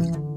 Thank you.